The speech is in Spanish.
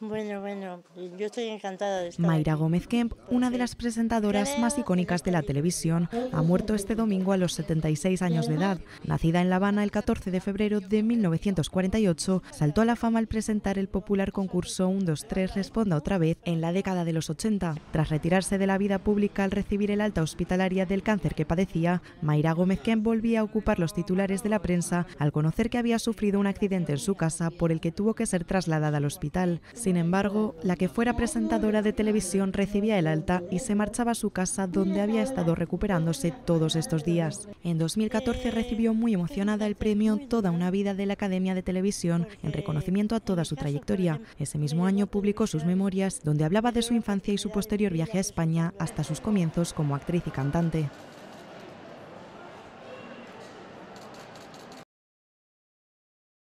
Bueno, bueno, yo estoy encantada de estar Mayra. Gómez Kemp, una de las presentadoras más icónicas de la televisión, ha muerto este domingo a los 76 años de edad. Nacida en La Habana el 14 de febrero de 1948, saltó a la fama al presentar el popular concurso 1, 2, 3, Responda otra vez en la década de los 80. Tras retirarse de la vida pública al recibir el alta hospitalaria del cáncer que padecía, Mayra Gómez Kemp volvía a ocupar los titulares de la prensa al conocer que había sufrido un accidente en su casa por el que tuvo que ser trasladada al hospital. Sin embargo, la que fuera presentadora de televisión recibía el alta y se marchaba a su casa donde había estado recuperándose todos estos días. En 2014 recibió muy emocionada el premio Toda una vida de la Academia de Televisión en reconocimiento a toda su trayectoria. Ese mismo año publicó sus memorias donde hablaba de su infancia y su posterior viaje a España hasta sus comienzos como actriz y cantante.